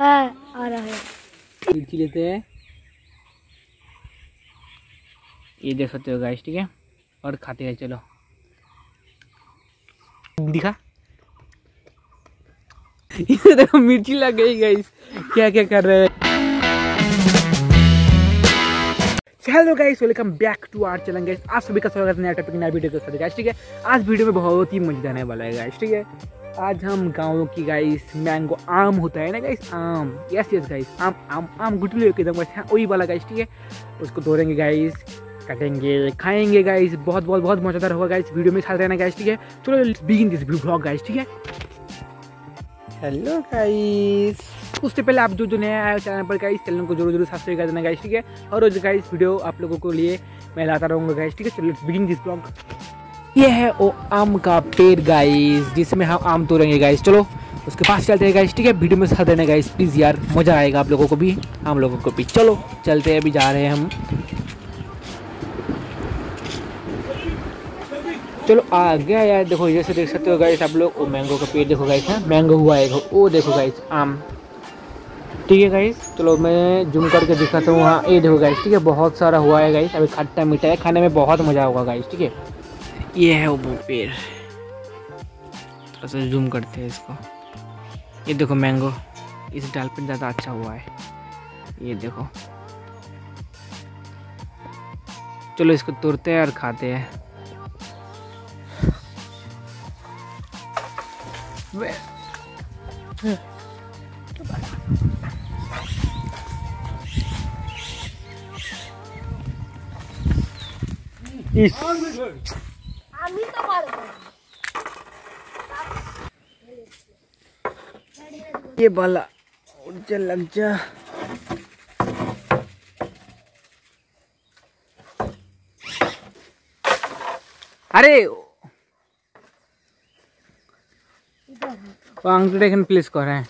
हाँ आ रहा है। मिर्ची लेते हैं। ये देख सकते हो गाइस ठीक है? और खाते हैं, चलो। दिखा। ये देखो, मिर्ची लग गई गाइस क्या क्या कर रहे हैं? Hello guys welcome back to our channel guys आप सभी का स्वागत है नया टॉपिक नया वीडियो के साथ गाइस ठीक है? आज वीडियो में बहुत ही मज़ेदार आने वाला है गाइस ठीक है? आज हम गाँव की गाइस मैंगो आम होता है ना गाइस आम। यस यस गाइस आम आम आम गुटली एकदम वैसे हाँ, वही वाला गाइस ठीक है? उसको तोड़ेंगे गाइस कटेंगे खाएँगे गाइस बहुत बहुत बहुत मज़ेदार होगा गाइस वीडियो में साथ रहना गाइस ठीक है? चलो बिगिन दिस ब्लॉग गाइस ठीक है? हेलो गाइस उससे पहले आप जो जो नया आया चैनल पर गाइस चैनल को ज़रूर ज़रूर सब्सक्राइब कर देना गाइस ठीक है? और रोज गाइस वीडियो आप लोगों को लिए मैं लाता रहूँगा गाइस ठीक है? चलो बिगिन दिस ब्लॉग ये है वो आम का पेड़ गाइस जिसमें हम आम तोड़ेंगे गाइस चलो, उसके पास चलते हैं गाइस ठीक है, वीडियो में साथ देना गाइस प्लीज़ यार, मज़ा आएगा आप लोगों को भी, हम लोगों को भी. चलो, चलते हैं, अभी जा रहे हैं हम. चलो, आ गया यार, देखो, जैसे देख सकते हो गाइस आप लोग वो मैंगो का पेड़ देखो गाइस है मैंगो हुआ है वो देखो गाइस आम. ठीक है गाइस चलो, मैं जूम करके दिखाता हूँ हाँ ये देखो गाइस ठीक है, बहुत सारा हुआ है गाइस अभी खट्टा मीठा है, खाने में बहुत मज़ा होगा गाइस ठीक है? ये है वो पेड़। थोड़ा सा जूम करते हैं इसको। ये देखो मैंगो इस डाल पे ज़्यादा अच्छा हुआ है। ये देखो। चलो इसको तोड़ते हैं और खाते हैं। इस ये बाला उड़ जा लग जा। एखाনে प्लेस कर रहे हैं।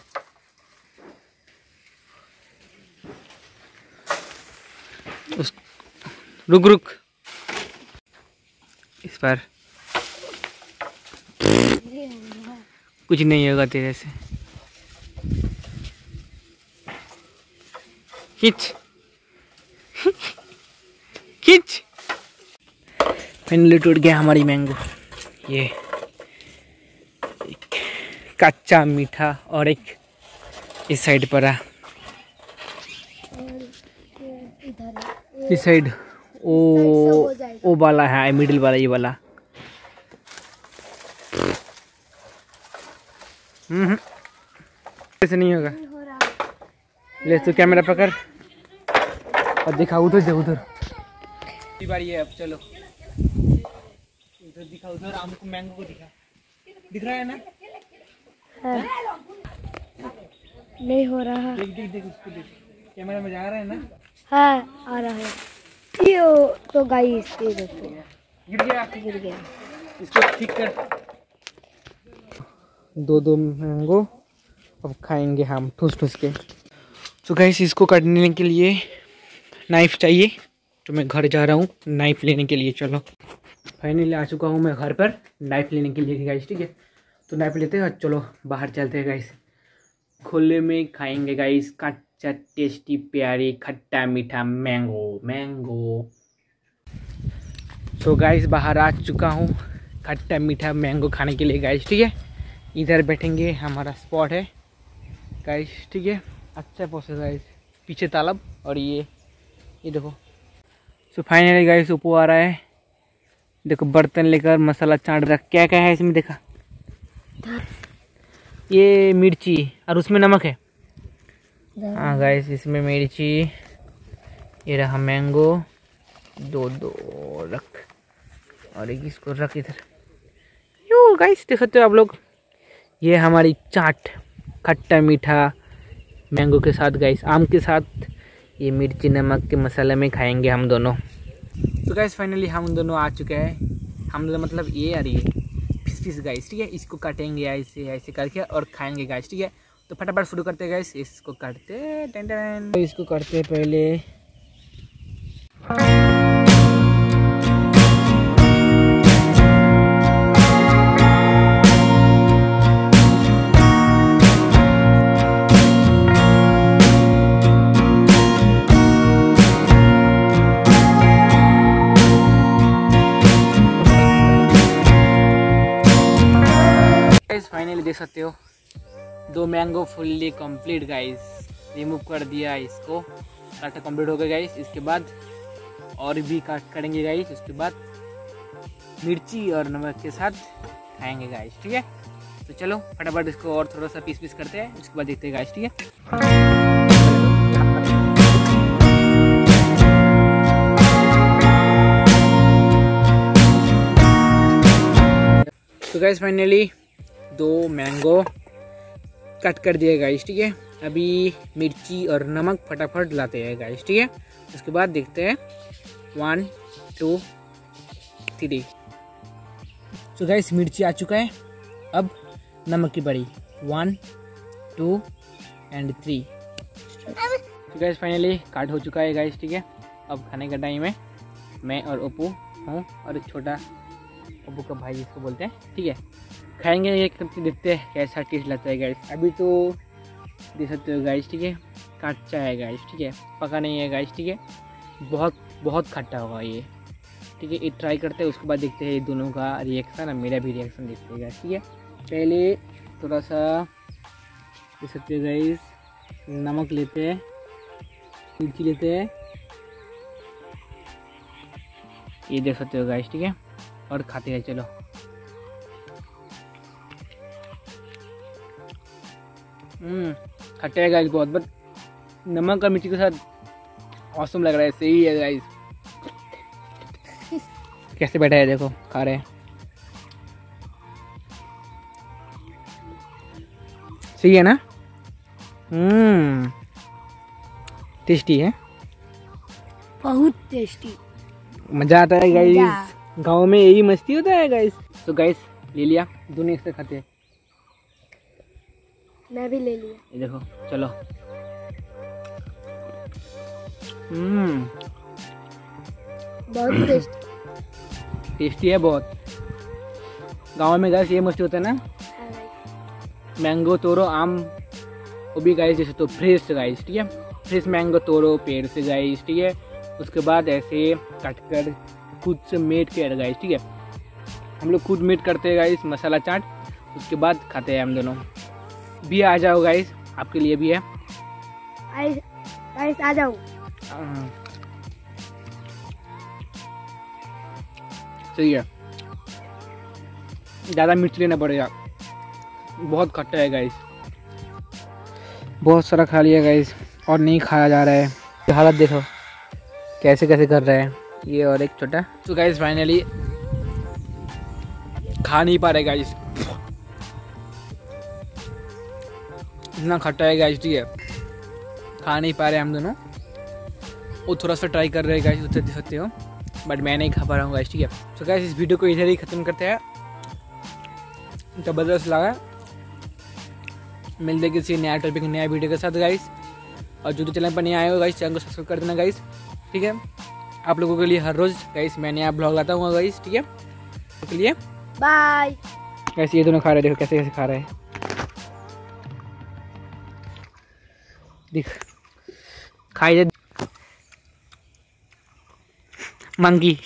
उस रुक रुक। इस पर। कुछ नहीं होगा तेरे से। खींच खींच फाइनली टूट गया हमारी मैंगो ये एक कच्चा मीठा और एक इस साइड पर आ. इस साइड ओ ओ वाला है मिडिल वाला, ये वाला. हम्म हम्म। ऐसे नहीं होगा. ले तू कैमरा पकड़. और दिखा उधर जा उधर। बारी है अब चलो। उधर दिखा उधर हमको मैंगो को दिखा। दिख रहा है ना? है। नहीं हो रहा। देख देख देख उसको देख। कैमरा में जा रहा है ना? हाँ आ रहा है। ये तो गाइस ये देखो। गिर गया। गिर गया। इसको ठीक कर। दो दो मैंगो। अब खाएँगे हम ठूस ठूस के। तो गाइस इसको काटने के लिए नाइफ चाहिए तो मैं घर जा रहा हूँ नाइफ लेने के लिए, चलो। फाइनली आ चुका हूँ मैं घर पर, नाइफ लेने के लिए गाइस ठीक है? तो नाइफ लेते हैं और चलो, बाहर चलते हैं गाइस खुले में खाएँगे गाइस कच्चा टेस्टी प्यारी, खट्टा, मीठा मैंगो मैंगो तो गाइस बाहर आ चुका हूँ, खट्टा, मीठा मैंगो खाने के लिए गाइस ठीक है? इधर बैठेंगे, हमारा स्पॉट है। गाइस ठीक है? अच्छा प्रोसेस गाइस पीछे तालाब और ये ये देखो। सो फाइनली गाइस ऊपर आ रहा है। देखो बर्तन लेकर मसाला चाट रहा क्या क्या है इसमें देखा? ये मिर्ची और उसमें नमक है? हाँ गाइस इसमें मिर्ची ये रहा मैंगो दो दो रख। और एक इसको रख इधर। यो गाइस देख सकते हो आप लोग। ये हमारी चाट खट्टा मीठा मैंगो के साथ गाइस आम के साथ। ये मिर्ची नमक के मसाले में खाएँगे हम दोनों। तो गैस फाइनली हम दोनों आ चुके हैं। हम दोनों मतलब ये और ये फिस फिस गाइस ठीक है? इसको काटेंगे ऐसे ऐसे करके और खाएँगे गाइस ठीक है? तो फटाफट शुरू करते हैं गाइस इसको काटते टेन टेन। तो इसको करते पहले। सकते हो। दो mango fully complete guys remove कर दिया इसको। काटा कंप्लीट हो गया गाइस इसके बाद और भी काट करेंगे गाइस उसके बाद मिर्ची और नमक के साथ खाएँगे गाइस ठीक है? तो चलो, फटाफट इसको और थोड़ा सा पीस पीस करते हैं। उसके बाद देखते हैं गाइस ठीक है? तो गाइस फाइनली दो मैंगो कट कर दिए गाइस ठीक है? अभी मिर्ची और नमक फटाफट लाते हैं गाइस ठीक है? उसके बाद देखते हैं। वन टू थ्री तो गाइस मिर्ची आ चुका है। अब नमक की बड़ी। वन टू एंड थ्री तो गाइस फाइनली काट हो चुका है गाइस ठीक है? अब खाने का टाइम है। मैं और ओप्पू हूँ और एक छोटा ओप्पू का भाई जिसको बोलते हैं? ठीक है। खाएँगे ये देखते हैं कैसा टेस्ट लगता है गाइस अभी तो देख सकते हो गाइस ठीक है। कच्चा है गाइस ठीक है। पका नहीं है गाइस ठीक है। बहुत बहुत खट्टा होगा ये। ठीक है, ये ट्राई करते हैं, उसके बाद देखते हैं ये दोनों का रिएक्शन और मेरा भी रिएक्शन देखते हैं गाइस ठीक है। पहले थोड़ा सा देख सकते हो गाइस नमक लेते हैं, मिर्ची लेते हैं। ये देख सकते हो गाइस ठीक है। और खाते हैं चलो। हम्म खट्टा है गाइस बहुत बट नमक और मिर्ची के साथ औसम लग रहा है सही है गाइस कैसे बैठा है देखो खा रहे हैं। सही है ना? हम्म टेस्टी है। बहुत टेस्टी मज़ा आता है गाइस गाँव में यही मस्ती होता है गाइस तो गाइस ले लिया। दोनों एक से खाते हैं। मैं भी ले लिया। ये देखो चलो। हम्म। बहुत टेस्टी। टेस्टी है बहुत। गाँव में गाइस ये मस्ती होता है ना? मैंगो तोड़ो आम वो भी गाइस जैसे तो फ्रेश गाइस ठीक है? फ्रेश मैंगो तोड़ो पेड़ से गाइस ठीक है? उसके बाद ऐसे काट कर खुद से मेट के गाइस ठीक है? हम लोग खुद मेट करते हैं गाइस मसाला चाट उसके बाद खाते हैं हम दोनों। भी आ जाओ गाइस आपके लिए भी है। आइस आ जाओ। हाँ। सही है। ज़्यादा मिर्च लेना पड़ेगा। बहुत खट्टा है गाइस बहुत सारा खा लिया गाइस और नहीं खाया जा रहा है। हालत देखो कैसे कैसे कर रहे हैं। ये और एक छोटा। तो गाइस फाइनली खा नहीं पा रहे गाइस इतना खट्टा है गाइस ठीक है। खा नहीं पा रहे हम दोनों। वो थोड़ा सा ट्राई कर रहे हैं गाइस उतर दे सकते हो। बट मैं नहीं खा पा रहा हूँ गाइस ठीक है। तो गाइस इस वीडियो को इधर ही ख़त्म करते हैं। ज़बरदस्त लगा। मिलते किसी नया टॉपिक नया वीडियो के साथ गाइस और जो जो चैनल पर नहीं आए हो गाइस चैनल को सब्सक्राइब कर देना गाइस ठीक है। आप लोगों के लिए हर रोज़ गाइस मैं नया ब्लॉग लाता हूँ गाइस ठीक है? उसके लिए। बाय कैसे ये दोनों खा रहे देखो कैसे कैसे खा रहे हैं। देख। खाई दे। मंकी।